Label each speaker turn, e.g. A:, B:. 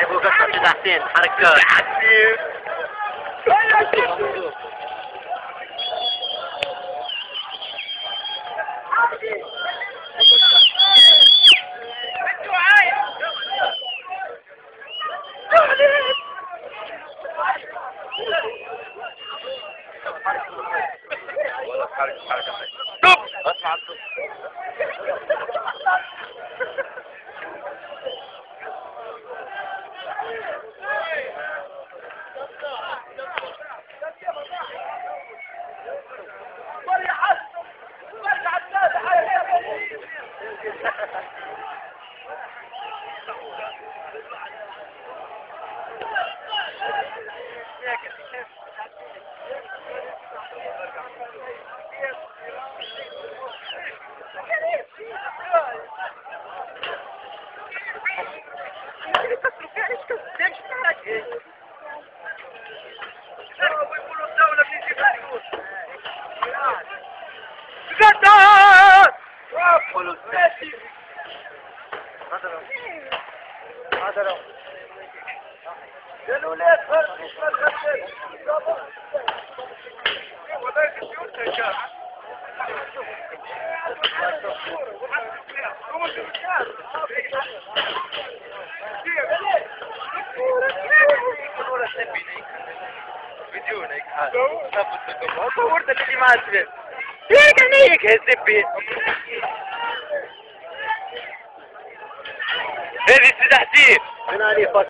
A: طيب وقفة جدعتين حركات
B: جدعتين حركة حركة حركة Cantar! Ah, polutete! Nada não. Nada não. الأولاد فرق مش مرخص بدونك هذا صورت اللي ما اسمه هيك عينيك هالزبي هذه سلاح ديب
A: أنا لي